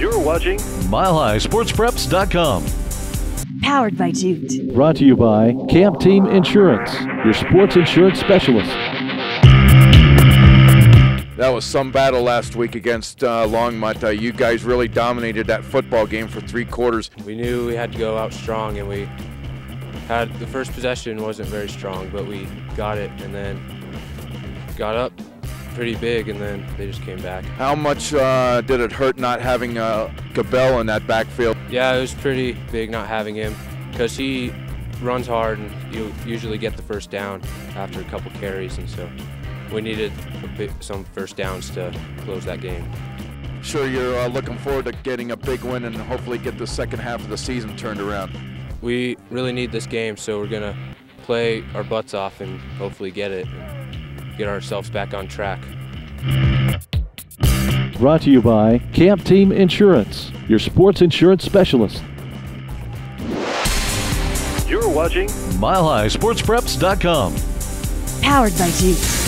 You're watching MileHighSportsPreps.com. Powered by Jute. Brought to you by Camp Team Insurance, your sports insurance specialist. That was some battle last week against uh, Longmont. Uh, you guys really dominated that football game for three quarters. We knew we had to go out strong, and we had the first possession wasn't very strong, but we got it, and then got up pretty big, and then they just came back. How much uh, did it hurt not having uh, Cabell in that backfield? Yeah, it was pretty big not having him because he runs hard, and you usually get the first down after a couple carries, and so we needed bit, some first downs to close that game. Sure, you're uh, looking forward to getting a big win and hopefully get the second half of the season turned around. We really need this game, so we're gonna play our butts off and hopefully get it, get ourselves back on track. Brought to you by Camp Team Insurance, your sports insurance specialist. You're watching MileHighSportsPreps.com. Powered by Jute.